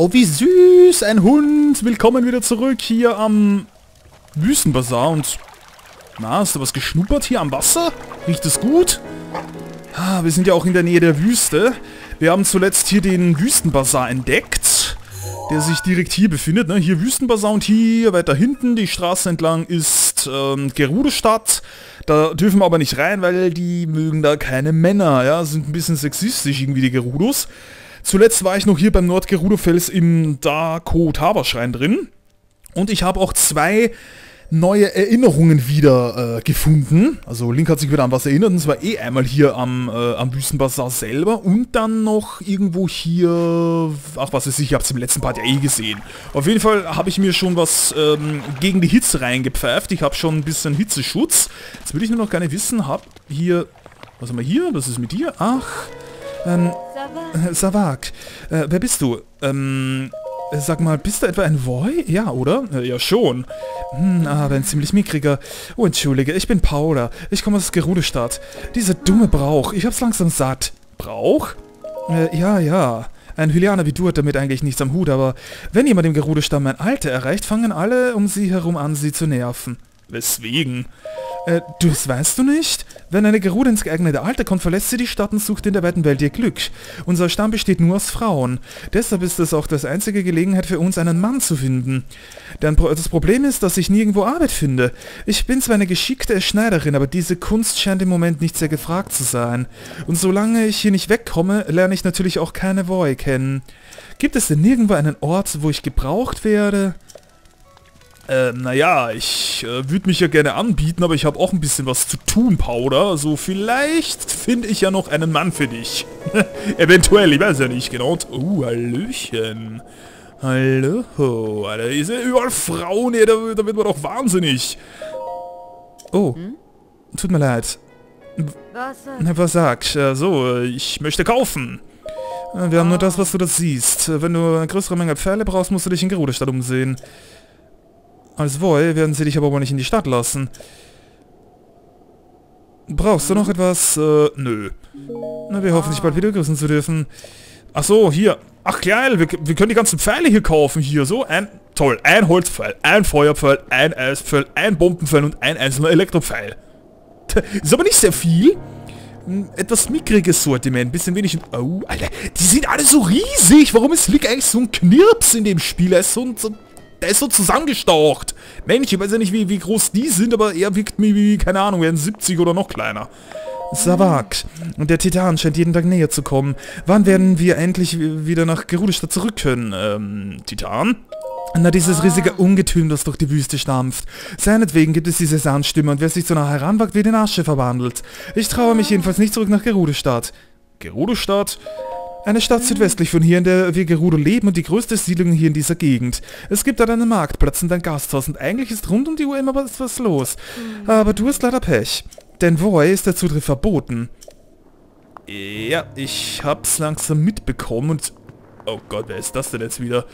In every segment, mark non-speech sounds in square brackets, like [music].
Oh, wie süß, ein Hund. Willkommen wieder zurück hier am Wüstenbazar. Und, na, hast du was geschnuppert hier am Wasser? Riecht es gut? Ah, wir sind ja auch in der Nähe der Wüste. Wir haben zuletzt hier den Wüstenbazar entdeckt, der sich direkt hier befindet. Ne? Hier Wüstenbazar und hier weiter hinten die Straße entlang ist ähm, Gerudo-Stadt. Da dürfen wir aber nicht rein, weil die mögen da keine Männer. Ja, sind ein bisschen sexistisch irgendwie die Gerudos. Zuletzt war ich noch hier beim Nordgerudo-Fels im Dako-Tava-Schrein drin. Und ich habe auch zwei neue Erinnerungen wieder äh, gefunden. Also Link hat sich wieder an was erinnert, und zwar eh einmal hier am, äh, am Wüstenbazar selber und dann noch irgendwo hier, ach was ist ich, habe es im letzten Part ja eh gesehen. Auf jeden Fall habe ich mir schon was ähm, gegen die Hitze reingepfeift. Ich habe schon ein bisschen Hitzeschutz. Jetzt würde ich nur noch gerne wissen, hab hier, was haben wir hier, was ist mit dir? Ach, ähm, Savak, äh, wer bist du? Ähm, Sag mal, bist du etwa ein Voy? Ja, oder? Ja, schon. Hm, aber ein ziemlich mickriger. Oh, entschuldige, ich bin Paula. Ich komme aus Gerudestadt. Dieser dumme Brauch, ich hab's langsam satt. Brauch? Äh, ja, ja. Ein Hylianer wie du hat damit eigentlich nichts am Hut, aber wenn jemand im Gerudo-Stamm ein Alter erreicht, fangen alle um sie herum an, sie zu nerven. Weswegen? Äh, das weißt du nicht? Wenn eine Gerude ins geeignete Alter kommt, verlässt sie die Stadt und sucht in der weiten Welt ihr Glück. Unser Stamm besteht nur aus Frauen. Deshalb ist es auch das einzige Gelegenheit für uns, einen Mann zu finden. Denn das Problem ist, dass ich nirgendwo Arbeit finde. Ich bin zwar eine geschickte Schneiderin, aber diese Kunst scheint im Moment nicht sehr gefragt zu sein. Und solange ich hier nicht wegkomme, lerne ich natürlich auch keine Voy kennen. Gibt es denn nirgendwo einen Ort, wo ich gebraucht werde? Äh, naja, ich äh, würde mich ja gerne anbieten, aber ich habe auch ein bisschen was zu tun, Powder. Also vielleicht finde ich ja noch einen Mann für dich. [laughs] Eventuell, ich weiß ja nicht genau. Oh, Hallöchen. Hallo. Alter, hier sind überall Frauen, ey, da, da wird man doch wahnsinnig. Oh, hm? tut mir leid. Was? Was sagst? Äh, so, ich möchte kaufen. Äh, wir haben nur das, was du das siehst. Wenn du eine größere Menge Pferde brauchst, musst du dich in Gerudestadt umsehen. Als Voy werden sie dich aber wohl nicht in die Stadt lassen. Brauchst du noch etwas? Äh, nö. Na, wir hoffen, dich bald wieder grüßen zu dürfen. Ach so, hier. Ach geil, wir, wir können die ganzen Pfeile hier kaufen. Hier, so. Ein, toll. Ein Holzpfeil, ein Feuerpfeil, ein Eispfeil, ein Bombenpfeil und ein einzelner Elektropfeil. Ist aber nicht sehr viel. Ein etwas mickriges Sortiment, bisschen wenig... Oh, Alter, die sind alle so riesig. Warum ist Lick eigentlich so ein Knirps in dem Spiel? Er ist so ein, so ein der ist so zusammengestaucht. Mensch, ich weiß ja nicht, wie, wie groß die sind, aber er wirkt mir wie, keine Ahnung, werden 70 oder noch kleiner. Savak. Und der Titan scheint jeden Tag näher zu kommen. Wann werden wir endlich wieder nach Gerudestadt zurück können? Ähm, Titan? Na, dieses riesige Ungetüm, das durch die Wüste stampft. Seinetwegen gibt es diese Sandstimme und wer sich so nah heranwagt, wird in Asche verwandelt. Ich traue mich jedenfalls nicht zurück nach Gerudestadt. Gerudestadt? Eine Stadt südwestlich von hier, in der wir Gerudo leben und die größte Siedlung hier in dieser Gegend. Es gibt dort einen Marktplatz und ein Gasthaus und eigentlich ist rund um die Uhr immer was, was los. Mhm. Aber du hast leider Pech. Denn Voy ist der Zutritt verboten. Ja, ich hab's langsam mitbekommen und... Oh Gott, wer ist das denn jetzt wieder?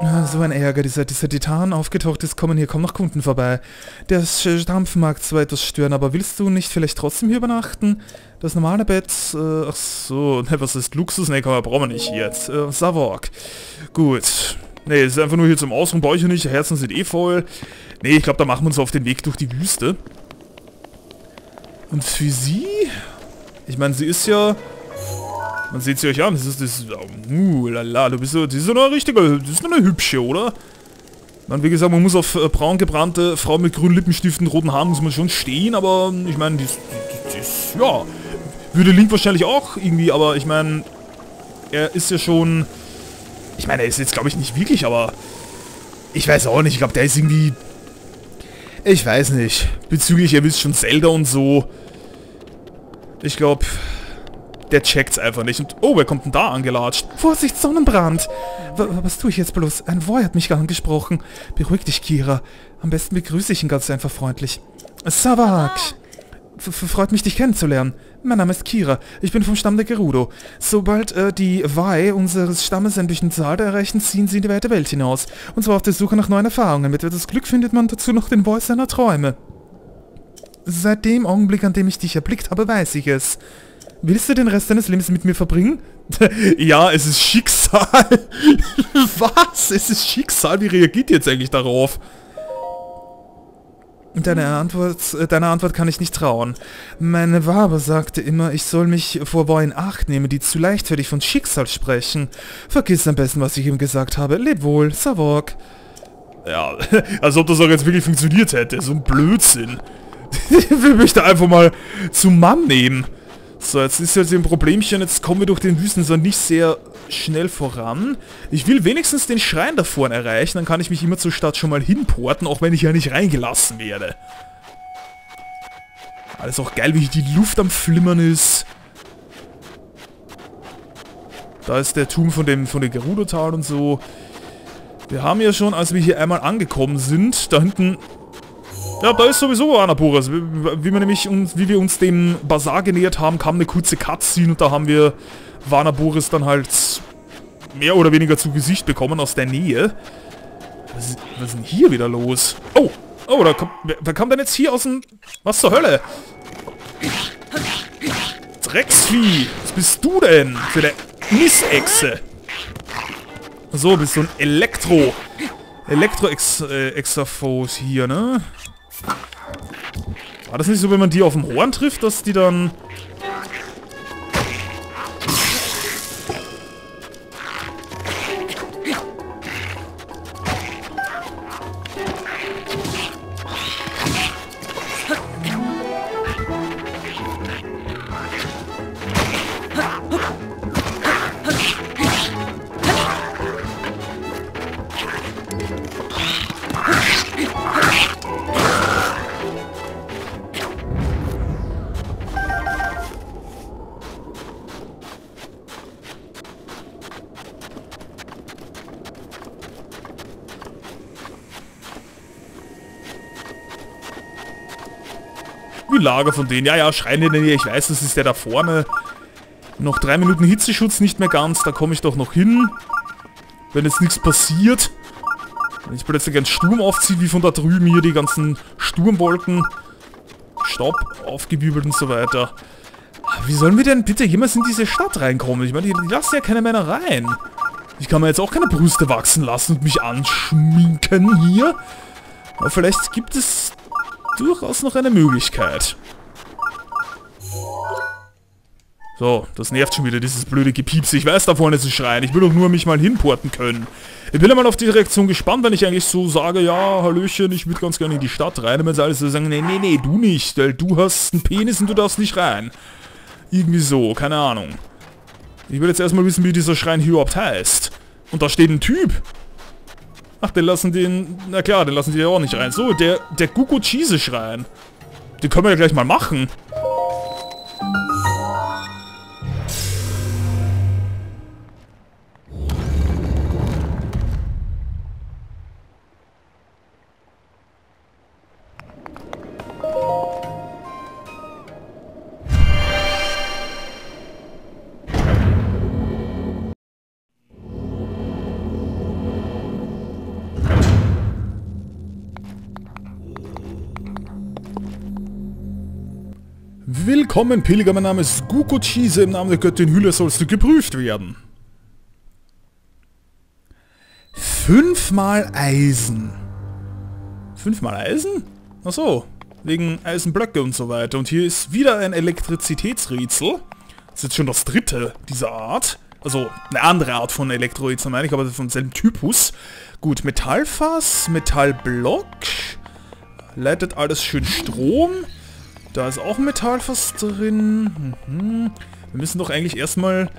So ein Ärger, dieser, dieser Titan aufgetaucht ist, kommen hier kaum noch Kunden vorbei. Der Stampf mag zwar etwas stören, aber willst du nicht vielleicht trotzdem hier übernachten? Das normale Bett, äh, ach so, ne, was ist Luxus? Ne, komm, brauchen wir nicht jetzt. Äh, Savok. Gut. Ne, ist einfach nur hier zum Ausruhen, brauche ich nicht, Herzen sind eh voll. Ne, ich glaube, da machen wir uns auf den Weg durch die Wüste. Und für sie? Ich meine, sie ist ja man sieht sie euch an. Das ist das. Uh, lala, du bist so. Die ist eine richtige. Das ist eine hübsche, oder? Man, wie gesagt, man muss auf äh, braun gebrannte Frau mit grünen Lippenstiften, roten Haaren muss man schon stehen, aber ich meine, die, die ist, ja, würde Link wahrscheinlich auch irgendwie, aber ich meine, er ist ja schon, ich meine, er ist jetzt glaube ich nicht wirklich, aber ich weiß auch nicht, ich glaube, der ist irgendwie, ich weiß nicht, bezüglich, ihr wisst schon, Zelda und so, ich glaube, der checkt's einfach nicht. Und, oh, wer kommt denn da angelatscht? Vorsicht, Sonnenbrand! W was tue ich jetzt bloß? Ein Voy hat mich angesprochen. Beruhig dich, Kira. Am besten begrüße ich ihn ganz einfach freundlich. Savak! Freut mich, dich kennenzulernen. Mein Name ist Kira. Ich bin vom Stamm der Gerudo. Sobald äh, die Wai unseres Stammes einen bestimmten Zahl erreichen, ziehen sie in die weite Welt hinaus. Und zwar auf der Suche nach neuen Erfahrungen. Mit etwas Glück findet man dazu noch den Voice seiner Träume. Seit dem Augenblick, an dem ich dich erblickt habe, weiß ich es. Willst du den Rest deines Lebens mit mir verbringen? [laughs] ja, es ist Schicksal. [laughs] Was? Es ist Schicksal? Wie reagiert ihr jetzt eigentlich darauf? Deine Antwort, äh, deiner Antwort kann ich nicht trauen. Meine Wabe sagte immer, ich soll mich vor Boy in Acht nehmen, die zu leichtfertig von Schicksal sprechen. Vergiss am besten, was ich ihm gesagt habe. Leb wohl, Savok. Ja, [laughs] als ob das auch jetzt wirklich funktioniert hätte. So ein Blödsinn. ich will mich da einfach mal zum Mann nehmen. So, jetzt ist jetzt ein Problemchen, jetzt kommen wir durch den Wüstensand nicht sehr schnell voran. Ich will wenigstens den Schrein da vorne erreichen, dann kann ich mich immer zur Stadt schon mal hinporten, auch wenn ich ja nicht reingelassen werde. Alles auch geil, wie die Luft am Flimmern ist. Da ist der Turm von dem, von Gerudo-Tal und so. Wir haben ja schon, als wir hier einmal angekommen sind, da hinten ja, da ist sowieso Anaboras. Wie, wie wir nämlich uns, wie wir uns dem Bazar genähert haben, kam eine kurze Cutscene und da haben wir Vanaboris dann halt mehr oder weniger zu Gesicht bekommen aus der Nähe. Was ist, was ist denn hier wieder los? Oh, oh, da kommt, wer, wer kam denn jetzt hier aus dem... Was zur Hölle? Drecksvieh, was bist du denn für der Missechse? So, bist du ein Elektro... Elektro-Extrafos äh, hier, ne? War das nicht so, wenn man die auf dem Horn trifft, dass die dann... Ein Lager von denen. Ja, ja, schreien in der Nähe. Ich weiß, das ist der da vorne. Noch drei Minuten Hitzeschutz, nicht mehr ganz. Da komme ich doch noch hin. Wenn jetzt nichts passiert. Wenn ich plötzlich einen Sturm aufziehe, wie von da drüben hier die ganzen Sturmwolken. Staub aufgewirbelt und so weiter. Wie sollen wir denn bitte jemals in diese Stadt reinkommen? Ich meine, die, die lassen ja keine Männer rein. Ich kann mir jetzt auch keine Brüste wachsen lassen und mich anschminken hier. Aber vielleicht gibt es durchaus noch eine Möglichkeit. So, das nervt schon wieder, dieses blöde Gepiepse. Ich weiß, da vorne ist ein Schrein. Ich will doch nur mich mal hinporten können. Ich bin ja mal auf die Reaktion gespannt, wenn ich eigentlich so sage, ja, Hallöchen, ich würde ganz gerne in die Stadt rein. Und wenn sie alle so sagen, nee, nee, nee, du nicht, weil du hast einen Penis und du darfst nicht rein. Irgendwie so, keine Ahnung. Ich will jetzt erstmal wissen, wie dieser Schrein hier überhaupt heißt. Und da steht ein Typ. Ach, den lassen den... Na klar, den lassen die ja auch nicht rein. So, der, der Gugu Cheese Schrein. Den können wir ja gleich mal machen. Willkommen, Pilger, mein Name ist Guko Chise, im Namen der Göttin Hülle sollst du geprüft werden. Fünfmal Eisen. Fünfmal Eisen? Achso, wegen Eisenblöcke und so weiter. Und hier ist wieder ein Elektrizitätsrätsel. Das ist jetzt schon das dritte dieser Art. Also eine andere Art von Elektrorätsel meine ich, aber vom selben Typus. Gut, Metallfass, Metallblock. Leitet alles schön Strom. Da ist auch Metallfass drin. Mhm. Wir müssen doch eigentlich erstmal...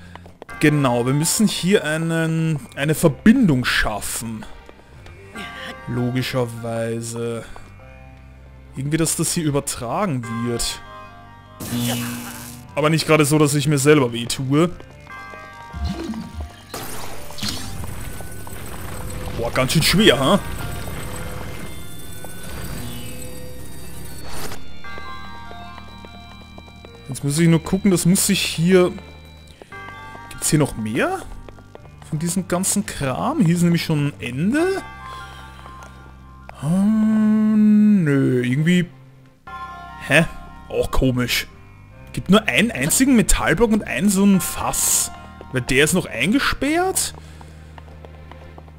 Genau, wir müssen hier einen, eine Verbindung schaffen. Logischerweise. Irgendwie, dass das hier übertragen wird. Aber nicht gerade so, dass ich mir selber weh tue. Boah, ganz schön schwer, ha? Huh? Jetzt muss ich nur gucken, das muss sich hier... Gibt es hier noch mehr? Von diesem ganzen Kram? Hier ist nämlich schon ein Ende. Oh, nö, irgendwie... Hä? Auch komisch. Gibt nur einen einzigen Metallblock und einen so ein Fass. Weil der ist noch eingesperrt?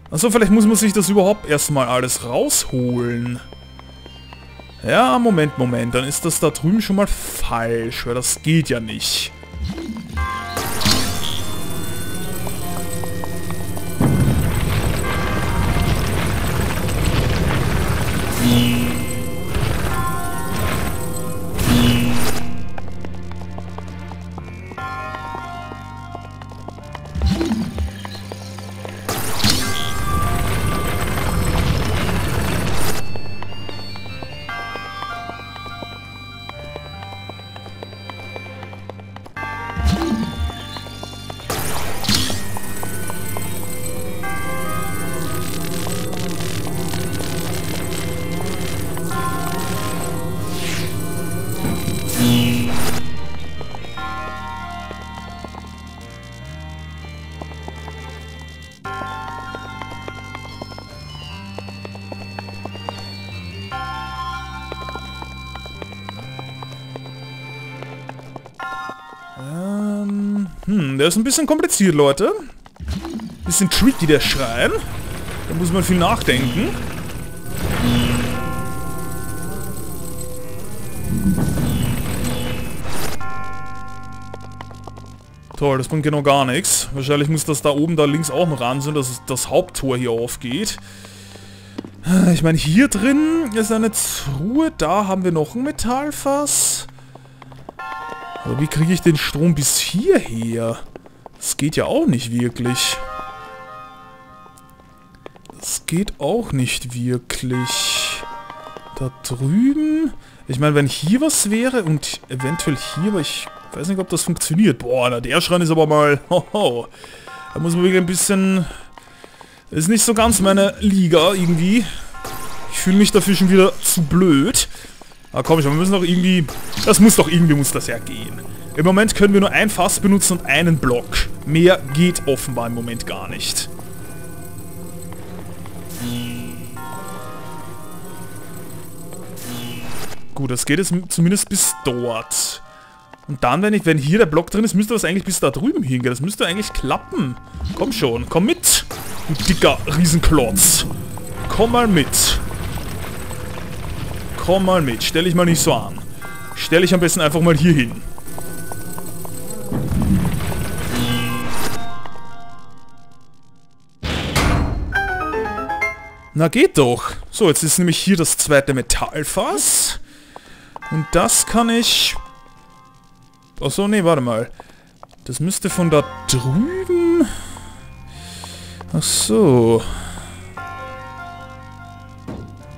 Achso, vielleicht muss man sich das überhaupt erstmal alles rausholen. Ja, Moment, Moment. Dann ist das da drüben schon mal falsch, weil das geht ja nicht. Der ist ein bisschen kompliziert, Leute. Bisschen tricky, der Schrein. Da muss man viel nachdenken. Toll, das bringt genau gar nichts. Wahrscheinlich muss das da oben, da links auch noch an sind, dass das Haupttor hier aufgeht. Ich meine, hier drin ist eine Truhe. Da haben wir noch ein Metallfass. Aber wie kriege ich den Strom bis hierher? Das geht ja auch nicht wirklich. Das geht auch nicht wirklich. Da drüben... Ich meine, wenn hier was wäre und eventuell hier, aber ich weiß nicht, ob das funktioniert. Boah, na, der Schrein ist aber mal... [laughs] Hoho. Da muss man wirklich ein bisschen... Ist nicht so ganz meine Liga irgendwie. Ich fühle mich dafür schon wieder zu blöd. Ah komm schon, wir müssen doch irgendwie... Das muss doch irgendwie, muss das ja gehen. Im Moment können wir nur ein Fass benutzen und einen Block. Mehr geht offenbar im Moment gar nicht. Gut, das geht jetzt zumindest bis dort. Und dann, wenn, ich, wenn hier der Block drin ist, müsste das eigentlich bis da drüben hingehen. Das müsste eigentlich klappen. Komm schon, komm mit. Du dicker Riesenklotz. Komm mal mit. Komm mal mit. Stell dich mal nicht so an. Stell dich am besten einfach mal hier hin. Na geht doch. So, jetzt ist nämlich hier das zweite Metallfass. Und das kann ich... Achso, nee, warte mal. Das müsste von da drüben... Ach so.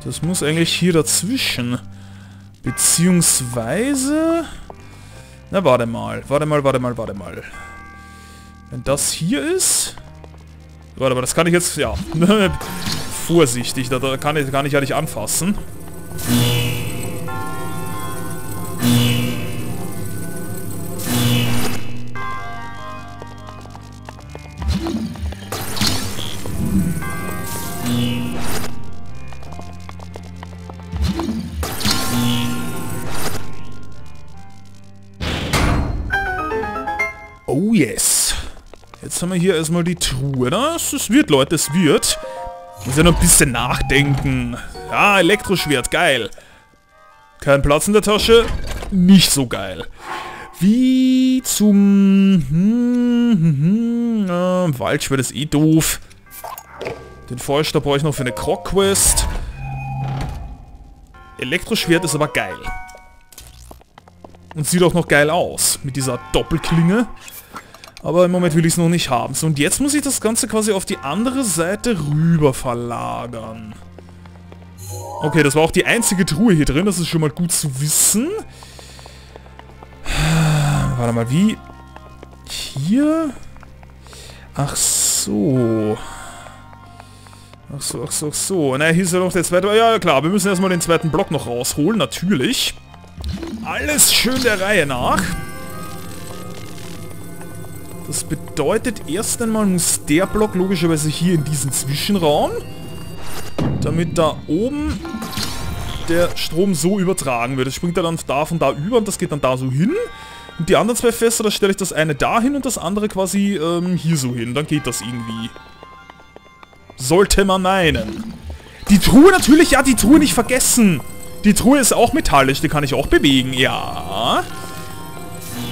Das muss eigentlich hier dazwischen. Beziehungsweise... Na, warte mal. Warte mal, warte mal, warte mal. Wenn das hier ist... Warte mal, das kann ich jetzt... Ja. [laughs] Vorsichtig, da, kann, ich, ja nicht anfassen. Oh yes. Jetzt haben wir hier erstmal die Truhe. Das, das wird, Leute, es wird. Muss ja noch ein bisschen nachdenken. Ja, Elektroschwert, geil. Kein Platz in der Tasche, nicht so geil. Wie zum... Hm, hm, hm, äh, Waldschwert ist eh doof. Den Feuerstab brauche ich noch für eine Krog-Quest. Elektroschwert ist aber geil. Und sieht auch noch geil aus. Mit dieser Doppelklinge. Aber im Moment will ich es noch nicht haben. So, und jetzt muss ich das Ganze quasi auf die andere Seite rüber verlagern. Okay, das war auch die einzige Truhe hier drin. Das ist schon mal gut zu wissen. [sighs] Warte mal, wie... Hier... Ach so... Ach so, ach so, ach so. Na, hier ist ja noch der zweite... Ja, klar, wir müssen erstmal den zweiten Block noch rausholen, natürlich. Alles schön der Reihe nach. Das bedeutet, erst einmal muss der Block logischerweise hier in diesen Zwischenraum, damit da oben der Strom so übertragen wird. Das springt er dann da von da über und das geht dann da so hin. Und die anderen zwei Fässer, da stelle ich das eine dahin und das andere quasi ähm, hier so hin. Dann geht das irgendwie. Sollte man meinen. Die Truhe natürlich, ja, die Truhe nicht vergessen. Die Truhe ist auch metallisch, die kann ich auch bewegen, ja.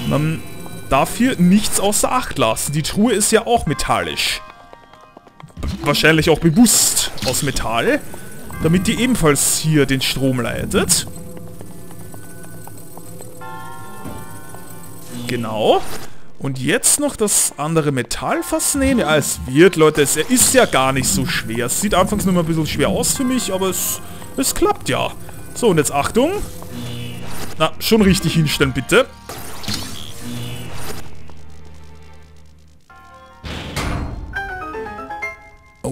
Man darf hier nichts außer Acht lassen. Die Truhe ist ja auch metallisch. Wahrscheinlich auch bewusst aus Metall, damit die ebenfalls hier den Strom leitet. Genau. Und jetzt noch das andere Metallfass nehmen. Ja, es wird, Leute. Es ist ja gar nicht so schwer. Es sieht anfangs nur mal ein bisschen schwer aus für mich, aber es, es klappt ja. So, und jetzt Achtung. Na, schon richtig hinstellen, bitte.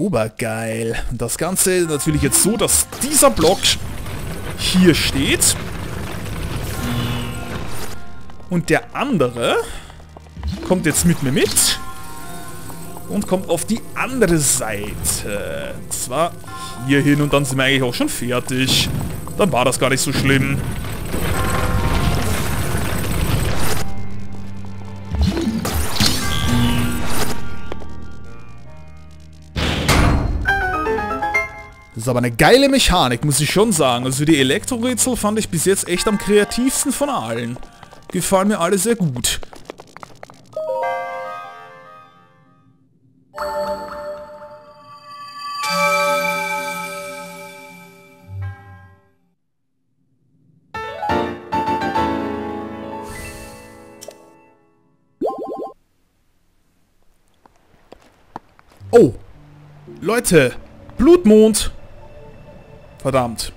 Obergeil. Das Ganze natürlich jetzt so, dass dieser Block hier steht. Und der andere kommt jetzt mit mir mit und kommt auf die andere Seite. Und zwar hier hin und dann sind wir eigentlich auch schon fertig. Dann war das gar nicht so schlimm. Das ist aber eine geile Mechanik, muss ich schon sagen. Also die Elektrorätsel fand ich bis jetzt echt am kreativsten von allen. Gefallen mir alle sehr gut. Oh! Leute! Blutmond! Verdammt.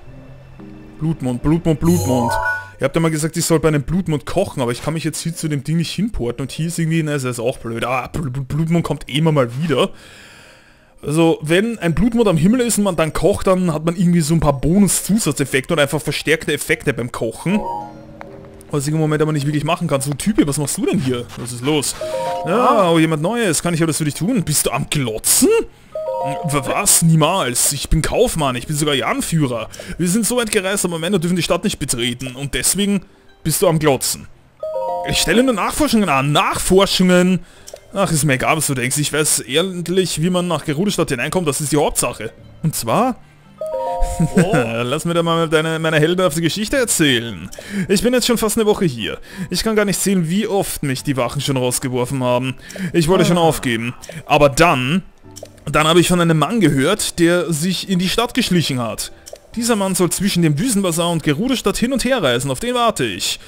Blutmond, Blutmond, Blutmond. Ihr habt ja mal gesagt, ich soll bei einem Blutmond kochen, aber ich kann mich jetzt hier zu dem Ding nicht hinporten. Und hier ist irgendwie, na, das ist auch blöd. Ah, Blutmond kommt immer mal wieder. Also, wenn ein Blutmond am Himmel ist und man dann kocht, dann hat man irgendwie so ein paar Bonus-Zusatzeffekte und einfach verstärkte Effekte beim Kochen. Was ich im Moment aber nicht wirklich machen kann. So, Typi, was machst du denn hier? Was ist los? Ja, oh, jemand Neues. Kann ich etwas für dich tun? Bist du am Glotzen? Was? Niemals. Ich bin Kaufmann, ich bin sogar ihr Anführer. Wir sind so weit gereist, aber Männer dürfen die Stadt nicht betreten. Und deswegen bist du am Glotzen. Ich stelle nur Nachforschungen an. Nachforschungen! Ach, ist mir egal, was du denkst. Ich weiß ehrlich, wie man nach Gerudestadt hineinkommt. Das ist die Hauptsache. Und zwar... Oh. [laughs] Lass mir da mal deine, meine heldenhafte Geschichte erzählen. Ich bin jetzt schon fast eine Woche hier. Ich kann gar nicht sehen, wie oft mich die Wachen schon rausgeworfen haben. Ich wollte schon ah. aufgeben. Aber dann dann habe ich von einem Mann gehört, der sich in die Stadt geschlichen hat. Dieser Mann soll zwischen dem Wüstenbazar und Geruderstadt hin und her reisen, auf den warte ich.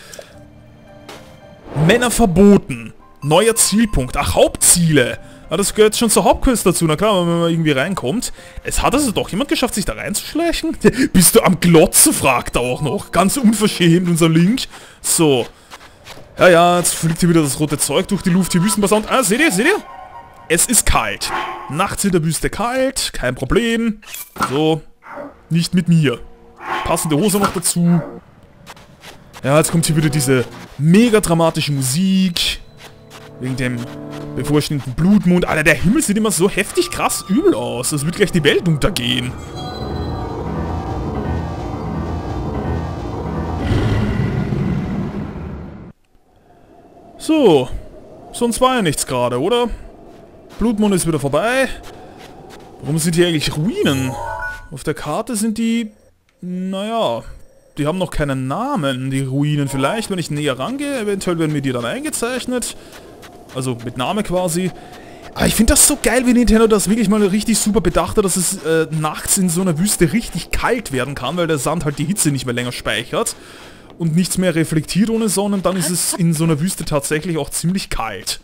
Männer verboten. Neuer Zielpunkt. Ach, Hauptziele. Ah, das gehört schon zur Hauptquest dazu. Na klar, wenn man irgendwie reinkommt. Es hat also doch jemand geschafft, sich da reinzuschleichen? [laughs] Bist du am Glotzen? fragt er auch noch. Ganz unverschämt, unser Link. So. Ja, ja, jetzt fliegt hier wieder das rote Zeug durch die Luft. Hier Wüstenbazar und... Ah, seht ihr, seht ihr? Es ist kalt. Nachts in der Wüste kalt, kein Problem. So, nicht mit mir. Passende Hose noch dazu. Ja, jetzt kommt hier wieder diese mega dramatische Musik. Wegen dem bevorstehenden Blutmond. Alter, der Himmel sieht immer so heftig krass übel aus. Das wird gleich die Welt untergehen. So. Sonst war ja nichts gerade, oder? Blutmond ist wieder vorbei. Warum sind hier eigentlich Ruinen? Auf der Karte sind die... Naja, die haben noch keinen Namen, die Ruinen. Vielleicht, wenn ich näher rangehe, eventuell werden mir die dann eingezeichnet. Also mit Name quasi. Aber ich finde das so geil, wie Nintendo das wirklich mal richtig super bedacht hat, dass es äh, nachts in so einer Wüste richtig kalt werden kann, weil der Sand halt die Hitze nicht mehr länger speichert und nichts mehr reflektiert ohne Sonne dann ist es in so einer Wüste tatsächlich auch ziemlich kalt.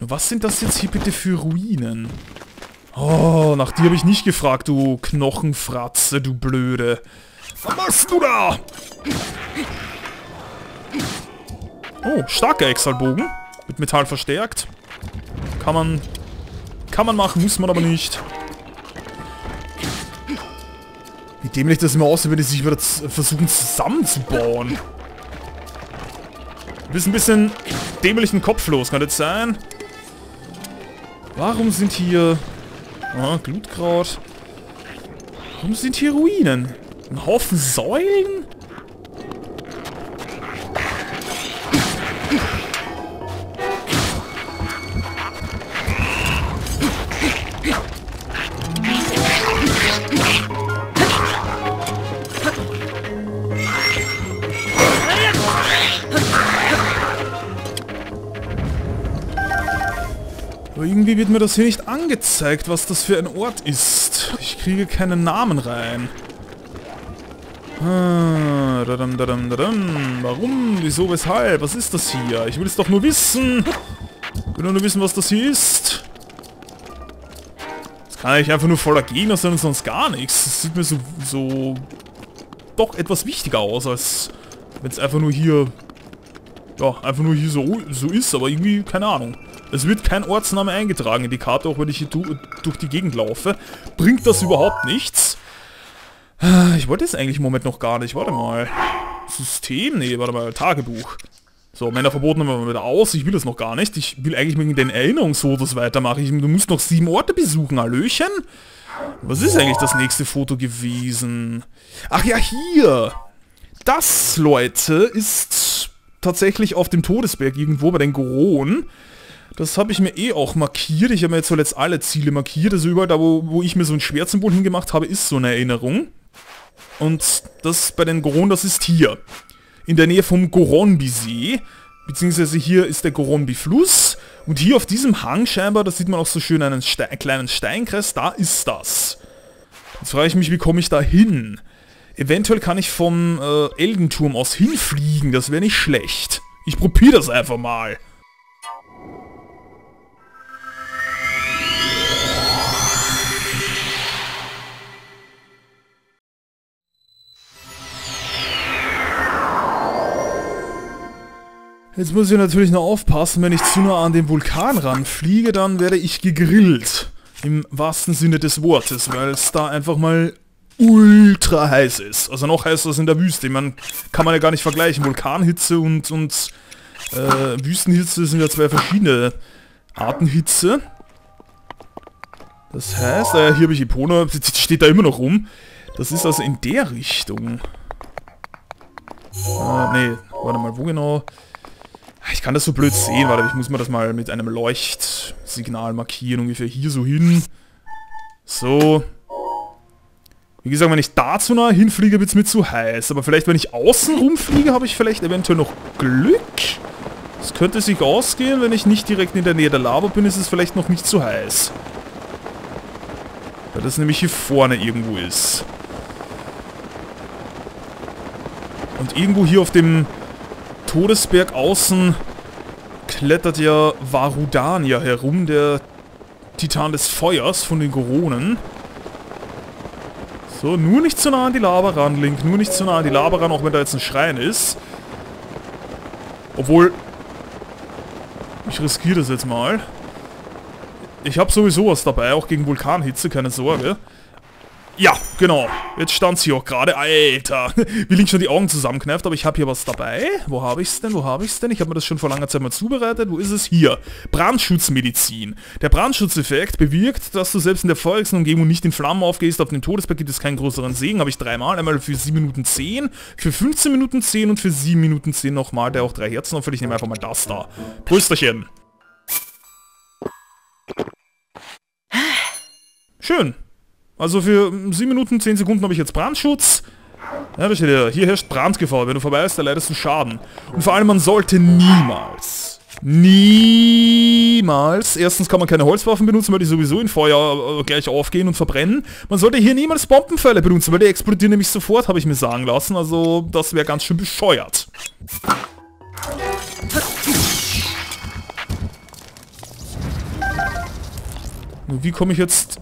Was sind das jetzt hier bitte für Ruinen? Oh, nach dir habe ich nicht gefragt, du Knochenfratze, du Blöde. Was machst du da? Oh, starker Exalbogen. Mit Metall verstärkt. Kann man... Kann man machen, muss man aber nicht. Wie dämlich das immer aussieht, wenn die sich wieder versuchen zusammenzubauen. Du bist ein bisschen dämlichen Kopflos, kann das sein? Warum sind hier... Oh, Glutkraut. Warum sind hier Ruinen? Ein Haufen Säulen? Irgendwie wird mir das hier nicht angezeigt, was das für ein Ort ist. Ich kriege keinen Namen rein. Ah. Warum? Wieso? Weshalb? Was ist das hier? Ich will es doch nur wissen. Ich will nur wissen, was das hier ist. Das kann eigentlich einfach nur voller Gegner sein und sonst gar nichts. Das sieht mir so, so doch etwas wichtiger aus, als wenn es einfach nur hier ja, einfach nur hier so, so ist, aber irgendwie, keine Ahnung. Es wird kein Ortsname eingetragen in die Karte, auch wenn ich hier durch die Gegend laufe. Bringt das überhaupt nichts? Ich wollte es eigentlich im Moment noch gar nicht. Warte mal. System? Nee, warte mal. Tagebuch. So, Männer verboten haben wir wieder aus. Ich will das noch gar nicht. Ich will eigentlich mit den Erinnerungsfotos weitermachen. Du musst noch sieben Orte besuchen. Hallöchen? Was ist eigentlich das nächste Foto gewesen? Ach ja, hier. Das, Leute, ist tatsächlich auf dem Todesberg irgendwo bei den Goronen. Das habe ich mir eh auch markiert. Ich habe mir jetzt zuletzt alle Ziele markiert. Also überall da, wo, wo ich mir so ein Schwertsymbol hingemacht habe, ist so eine Erinnerung. Und das bei den Goronen, das ist hier. In der Nähe vom Goronbi-See. Beziehungsweise hier ist der Goronbi-Fluss. Und hier auf diesem Hang scheinbar, da sieht man auch so schön einen, Ste einen kleinen Steinkreis, da ist das. Jetzt frage ich mich, wie komme ich da hin? Eventuell kann ich vom äh, Elgenturm aus hinfliegen, das wäre nicht schlecht. Ich probiere das einfach mal. Jetzt muss ich natürlich noch aufpassen, wenn ich zu nah an den Vulkan ranfliege, dann werde ich gegrillt. Im wahrsten Sinne des Wortes, weil es da einfach mal ultra heiß ist. Also noch heißer als in der Wüste. Man kann man ja gar nicht vergleichen. Vulkanhitze und, und äh, Wüstenhitze sind ja zwei verschiedene Arten Hitze. Das heißt, äh, hier habe ich Epona, steht da immer noch rum. Das ist also in der Richtung. Äh, nee, warte mal, wo genau? Ich kann das so blöd sehen, warte, ich muss mir das mal mit einem Leuchtsignal markieren, ungefähr hier so hin. So, wie gesagt, wenn ich da zu nah hinfliege, wird es mir zu heiß. Aber vielleicht, wenn ich außen rumfliege, habe ich vielleicht eventuell noch Glück. Es könnte sich ausgehen, wenn ich nicht direkt in der Nähe der Lava bin, ist es vielleicht noch nicht zu heiß. Weil das nämlich hier vorne irgendwo ist. Und irgendwo hier auf dem Todesberg außen klettert ja Varudania herum, der Titan des Feuers von den Goronen. So, nur nicht zu nah an die Lava ran, Link. Nur nicht zu nah an die Lava ran, auch wenn da jetzt ein Schrein ist. Obwohl... Ich riskiere das jetzt mal. Ich habe sowieso was dabei, auch gegen Vulkanhitze, keine Sorge. Ja, genau. Jetzt stand sie auch gerade. Alter. [laughs] Wie Link schon die Augen zusammenkneift, aber ich habe hier was dabei. Wo habe ich es denn? Wo habe ich es denn? Ich habe mir das schon vor langer Zeit mal zubereitet. Wo ist es? Hier. Brandschutzmedizin. Der Brandschutzeffekt bewirkt, dass du selbst in der feurigsten Umgebung nicht in Flammen aufgehst. Auf dem Todesberg gibt es keinen größeren Segen. Habe ich dreimal. Einmal für 7 Minuten 10, für 15 Minuten 10 und für 7 Minuten 10 nochmal, der auch drei Herzen aufhört. Ich nehme einfach mal das da. Prösterchen. Schön. Also für 7 Minuten, 10 Sekunden habe ich jetzt Brandschutz. Ja, da steht ja, hier herrscht Brandgefahr. Wenn du vorbei bist, erleidest du Schaden. Und vor allem, man sollte niemals, niemals, erstens kann man keine Holzwaffen benutzen, weil die sowieso in Feuer äh, gleich aufgehen und verbrennen. Man sollte hier niemals Bombenfälle benutzen, weil die explodieren nämlich sofort, habe ich mir sagen lassen. Also, das wäre ganz schön bescheuert. Wie komme ich jetzt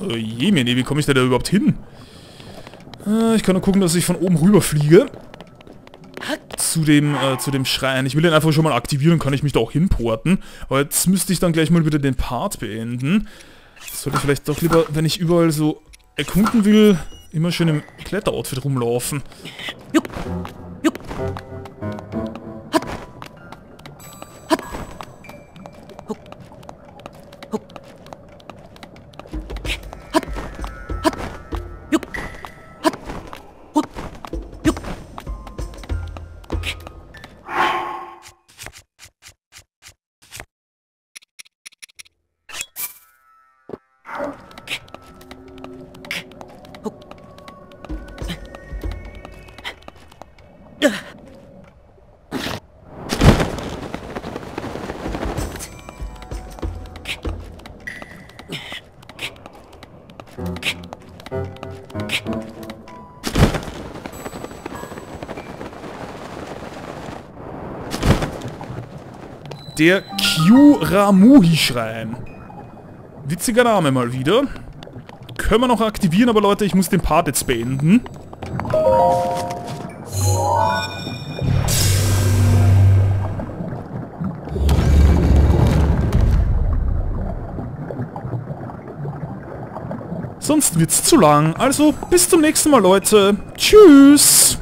Oh Jemine, wie komme ich da, da überhaupt hin? Äh, ich kann nur gucken, dass ich von oben rüber fliege. Zu dem, äh, zu dem Schrein. Ich will den einfach schon mal aktivieren, kann ich mich da auch hinporten. Aber jetzt müsste ich dann gleich mal wieder den Part beenden. Sollte vielleicht doch lieber, wenn ich überall so erkunden will, immer schön im Kletteroutfit rumlaufen. Juck. Juck. Der Kyuramuhi-Schrein. Witziger Name mal wieder. Können wir noch aktivieren, aber Leute, ich muss den Part jetzt beenden. Sonst wird's zu lang. Also bis zum nächsten Mal, Leute. Tschüss.